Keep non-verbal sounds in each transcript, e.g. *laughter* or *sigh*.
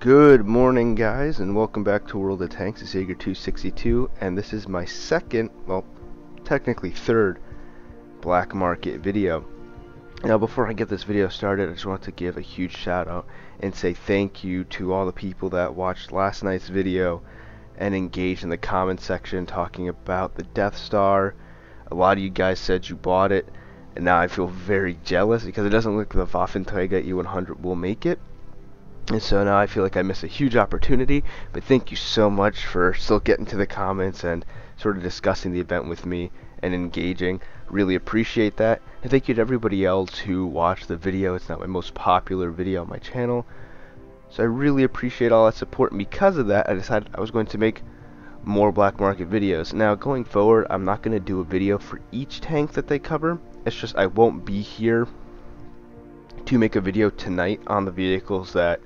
Good morning, guys, and welcome back to World of Tanks. It's Jager262, and this is my second, well, technically third, black market video. Now, before I get this video started, I just want to give a huge shout out and say thank you to all the people that watched last night's video and engaged in the comment section talking about the Death Star. A lot of you guys said you bought it, and now I feel very jealous because it doesn't look like the Waffenträger E100 will make it and so now I feel like I missed a huge opportunity, but thank you so much for still getting to the comments and sort of discussing the event with me and engaging. Really appreciate that. And thank you to everybody else who watched the video. It's not my most popular video on my channel. So I really appreciate all that support. And because of that, I decided I was going to make more black market videos. Now, going forward, I'm not going to do a video for each tank that they cover. It's just I won't be here to make a video tonight on the vehicles that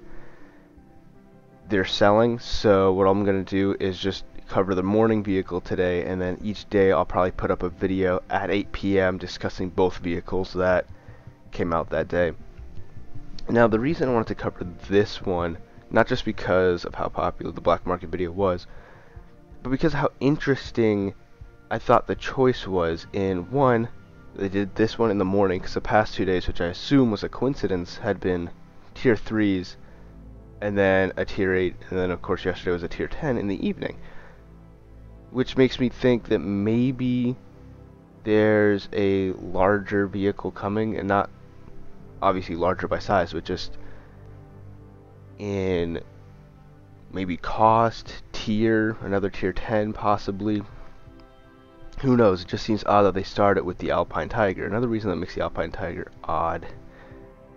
they're selling. So what I'm going to do is just cover the morning vehicle today and then each day I'll probably put up a video at 8 p.m. discussing both vehicles that came out that day. Now the reason I wanted to cover this one, not just because of how popular the black market video was, but because how interesting I thought the choice was in one, they did this one in the morning because the past two days, which I assume was a coincidence, had been tier 3s and then a tier 8, and then of course yesterday was a tier 10 in the evening. Which makes me think that maybe there's a larger vehicle coming, and not obviously larger by size, but just in maybe cost, tier, another tier 10 possibly. Who knows, it just seems odd that they started with the Alpine Tiger. Another reason that makes the Alpine Tiger odd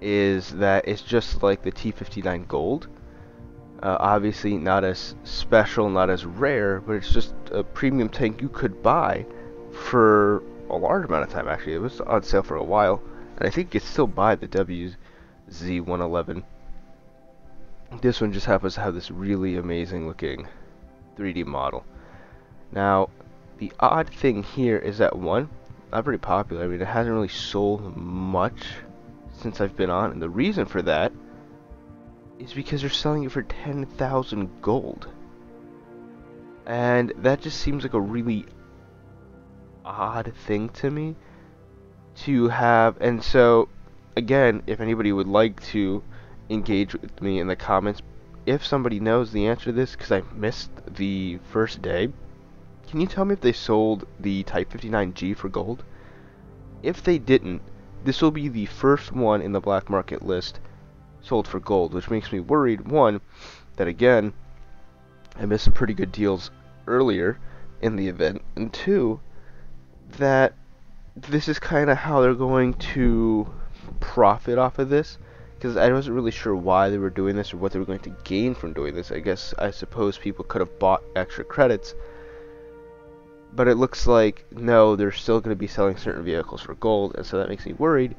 is that it's just like the T59 Gold, uh, obviously not as special, not as rare, but it's just a premium tank you could buy for a large amount of time actually. It was on sale for a while, and I think you can still buy the WZ111. This one just happens to have this really amazing looking 3D model. Now, the odd thing here is that one, not very popular. I mean, it hasn't really sold much since I've been on, and the reason for that is because they're selling it for 10,000 gold. And that just seems like a really odd thing to me to have. And so, again, if anybody would like to engage with me in the comments, if somebody knows the answer to this, because I missed the first day, can you tell me if they sold the Type 59G for gold? If they didn't, this will be the first one in the black market list sold for gold, which makes me worried. One, that again, I missed some pretty good deals earlier in the event, and two, that this is kind of how they're going to profit off of this. Because I wasn't really sure why they were doing this or what they were going to gain from doing this. I guess I suppose people could have bought extra credits. But it looks like no, they're still going to be selling certain vehicles for gold, and so that makes me worried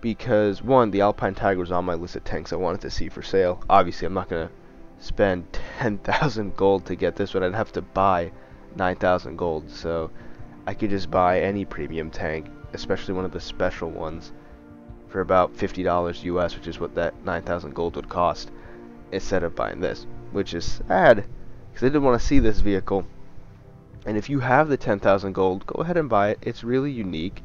because one, the Alpine Tiger was on my list of tanks I wanted to see for sale. Obviously, I'm not gonna spend *laughs* 10,000 gold to get this one. I'd have to buy 9,000 gold. So I could just buy any premium tank, especially one of the special ones, for about $50 US, which is what that 9,000 gold would cost, instead of buying this, which is sad because I didn't want to see this vehicle. And if you have the 10,000 gold, go ahead and buy it. It's really unique.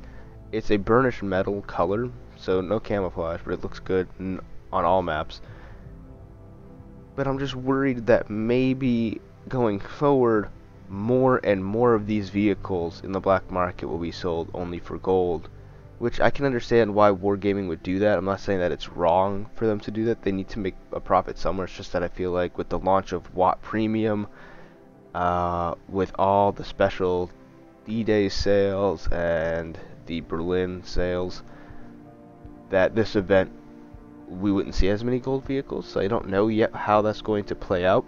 It's a burnished metal color, so no camouflage, but it looks good on all maps. But I'm just worried that maybe going forward, more and more of these vehicles in the black market will be sold only for gold. Which I can understand why Wargaming would do that. I'm not saying that it's wrong for them to do that. They need to make a profit somewhere. It's just that I feel like with the launch of WoT Premium, uh, with all the special D-Day sales and the Berlin sales, that this event we wouldn't see as many gold vehicles. So I don't know yet how that's going to play out.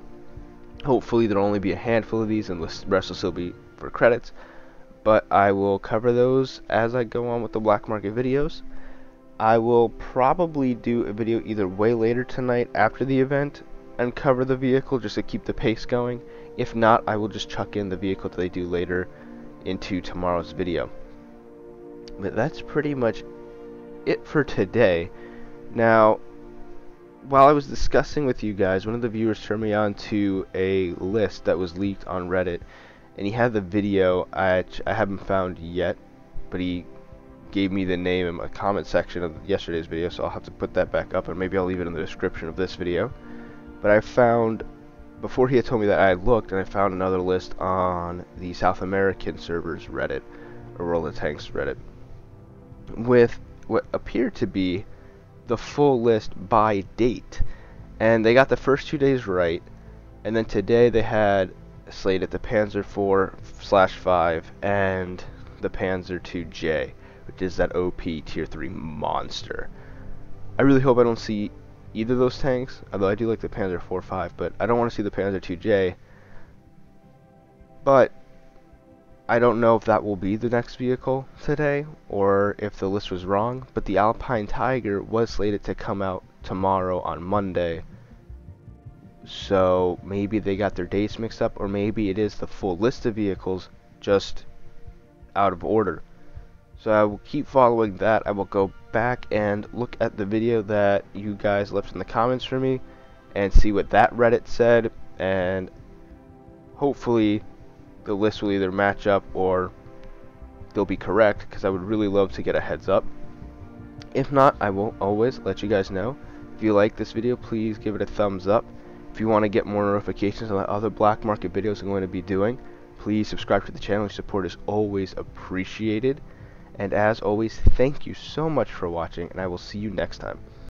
Hopefully there'll only be a handful of these and the rest will still be for credits. But I will cover those as I go on with the black market videos. I will probably do a video either way later tonight after the event and cover the vehicle just to keep the pace going. If not, I will just chuck in the vehicle that they do later into tomorrow's video. But that's pretty much it for today. Now, while I was discussing with you guys, one of the viewers turned me on to a list that was leaked on Reddit, and he had the video. I I haven't found yet, but he gave me the name in a comment section of yesterday's video, so I'll have to put that back up, and maybe I'll leave it in the description of this video. But I found before he had told me that I looked, and I found another list on the South American servers Reddit, or World of Tanks Reddit, with what appeared to be the full list by date. And they got the first two days right, and then today they had slated the Panzer 4 slash 5 and the Panzer 2J, which is that OP tier 3 monster. I really hope I don't see either of those tanks, although I do like the Panzer 4 5, but I don't want to see the Panzer 2J. But I don't know if that will be the next vehicle today or if the list was wrong, but the Alpine Tiger was slated to come out tomorrow on Monday. So maybe they got their dates mixed up or maybe it is the full list of vehicles just out of order. So I will keep following that. I will go back and look at the video that you guys left in the comments for me and see what that Reddit said and hopefully the list will either match up or they'll be correct because I would really love to get a heads up. If not, I will always let you guys know. If you like this video, please give it a thumbs up. If you want to get more notifications on the other black market videos I'm going to be doing, please subscribe to the channel. Your support is always appreciated. And as always, thank you so much for watching, and I will see you next time.